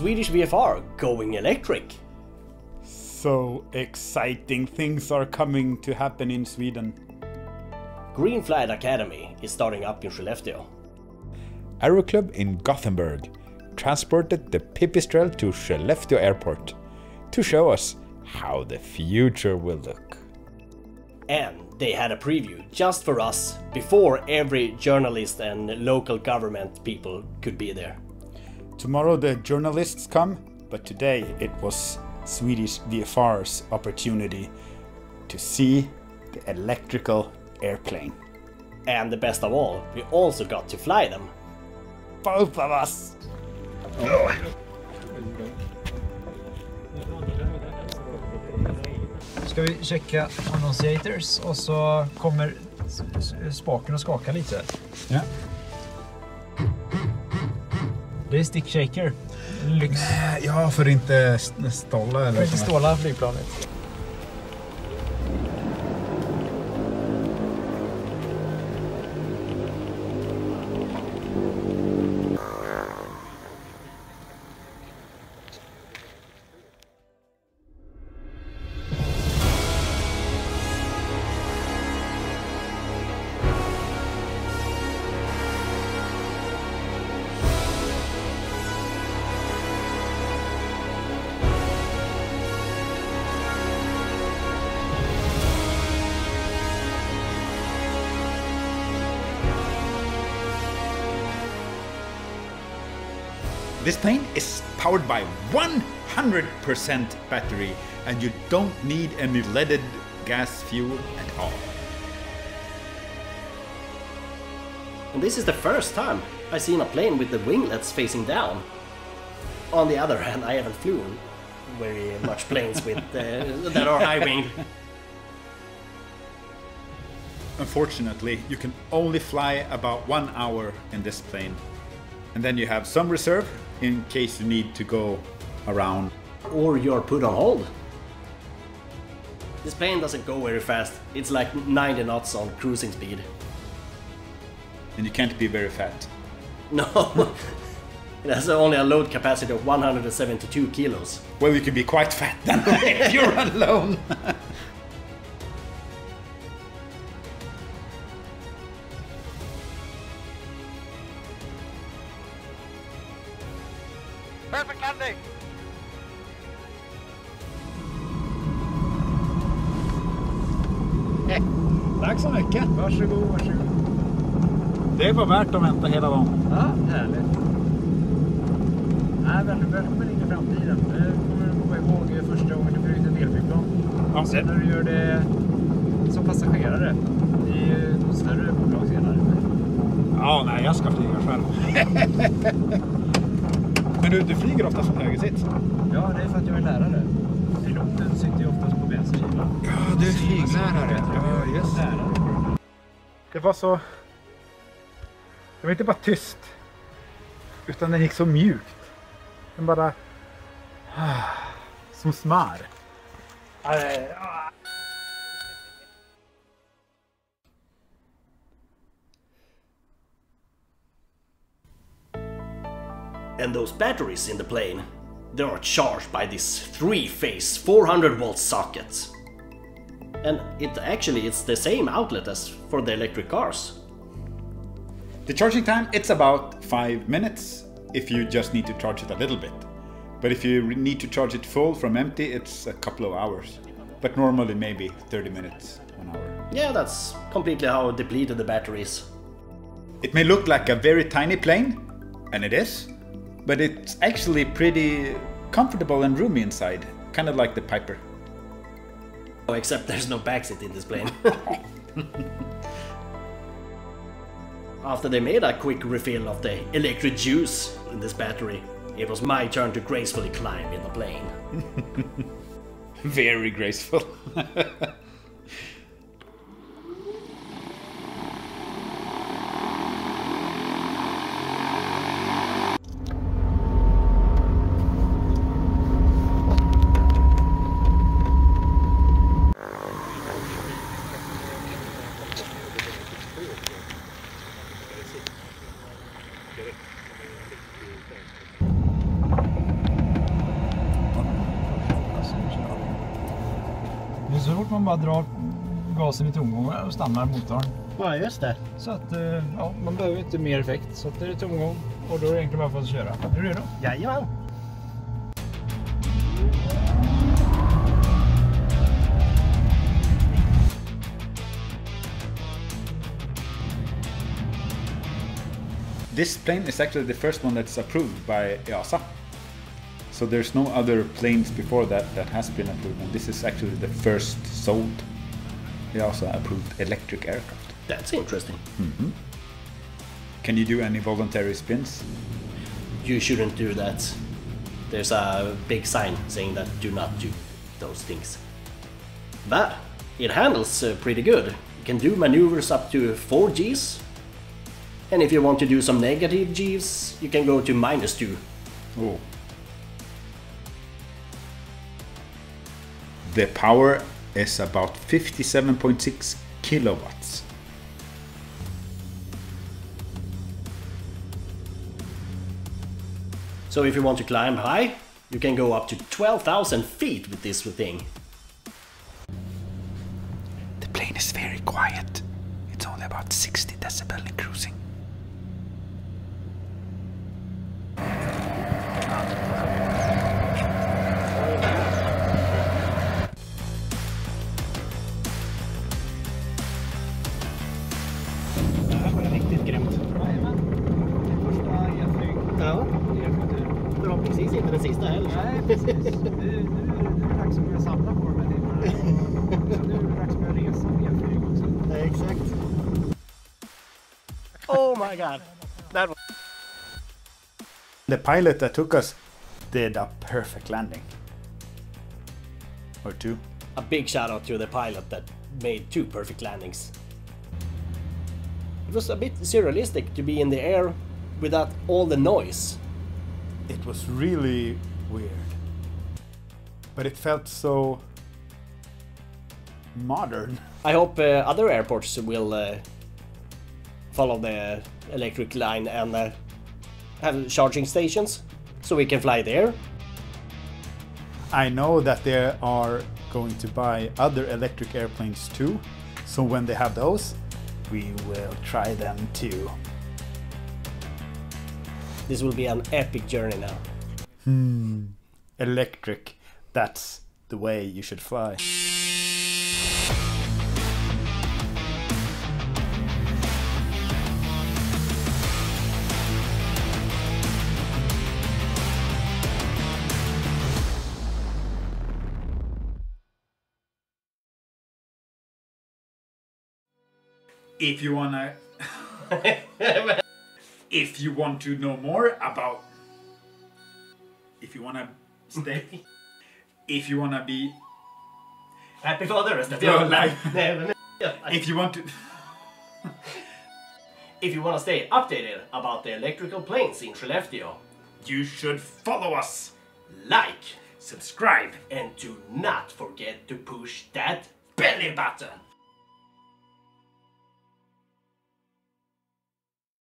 Swedish VFR going electric. So exciting things are coming to happen in Sweden. Green Flight Academy is starting up in Skellefteå. Aero Club in Gothenburg transported the Pipistrel to Skellefteå Airport to show us how the future will look. And they had a preview just for us before every journalist and local government people could be there. Tomorrow the journalists come, but today it was Swedish VFR's opportunity to see the electrical airplane. And the best of all, we also got to fly them. Both of us! Oh. Ska vi checka annunciators och så kommer spaken att skaka lite. Ja. Det är stick shaker. Lyx. Ja, för inte stålla eller Inte ståla flygplanet. This plane is powered by 100% battery and you don't need any leaded gas fuel at all. And this is the first time I've seen a plane with the winglets facing down. On the other hand, I haven't flown very much planes with uh, that are high winged. Unfortunately, you can only fly about one hour in this plane. And then you have some reserve in case you need to go around. Or you're put on hold. This plane doesn't go very fast. It's like 90 knots on cruising speed. And you can't be very fat. No, it has only a load capacity of 172 kilos. Well, you can be quite fat then if you're alone. Perfect landing. Tack så mycket. Varsågod, varsågod. Det var värt att vänta hela dagen. Ja, härligt. Nej, väl, välkommen in i framtiden. Nu kommer du komma ihåg första gången du flög ett elflygplan. Ja. Sen när du gör det som passagerare i något större bolag senare. Ja, nej, jag ska flyga själv. Men du, du flyger ofta från höger sits? Ja, det är för att jag är lärare. Piloten sitter ju oftast på vänster sida. Ja, du är flyglärare. Ja, just. Det var så... Det var inte bara tyst. Utan den gick så mjukt. Den bara... Som smör. And those batteries in the plane, they are charged by this three-phase 400 volt socket. And it actually it's the same outlet as for the electric cars. The charging time, it's about five minutes if you just need to charge it a little bit. But if you need to charge it full from empty, it's a couple of hours. But normally maybe 30 minutes, one hour. Yeah, that's completely how depleted the battery is. It may look like a very tiny plane, and it is, but it's actually pretty comfortable and roomy inside, kind of like the Piper. Oh, except there's no backseat in this plane. After they made a quick refill of the electric juice in this battery, it was my turn to gracefully climb in the plane. Very graceful. Det är så fort man bara drar gasen i tomgången och stannar motorn. Ja, just det. Så att eh, ja, man behöver inte mer effekt. Så att det är tomgång och då är det egentligen bara för att köra. Är du redo? Jajamän. This plane is actually the first one that's approved by EASA. So there's no other planes before that that has been approved, and this is actually the first sold EASA approved electric aircraft. That's interesting. Can you do any voluntary spins? You shouldn't do that. There's a big sign saying that do not do those things. But it handles uh, pretty good. You can do maneuvers up to 4 Gs. And if you want to do some negative Gs, you can go to minus 2. Oh. The power is about 57.6 kilowatts. So if you want to climb high, you can go up to 12,000 feet with this thing. The plane is very quiet. It's only about 60 decibel in cruising. Inte den sista heller. Nej, precis. Nu, nu, nu är det dags att börja samla på de här timmarna. Nu är det dags att börja resa med elflyg också. Exakt. Oh my god. That was... The pilot that took us did a perfect landing. Or two. A big shout out to the pilot that made two perfect landings. It was a bit surrealistic to be in the air without all the noise. It was really weird. But it felt so modern. I hope uh, other airports will uh, follow the electric line and uh, have charging stations so we can fly there. I know that they are going to buy other electric airplanes too. So when they have those, we will try them too. This will be an epic journey now. Hmm. Electric, that's the way you should fly. If you wanna if you want to know more about if you wanna stay if you wanna be Happy for the rest of your life. If you want to If you want to stay updated about the electrical planes in Skellefteå, you should follow us. Like subscribe. and do not forget to push that belly button.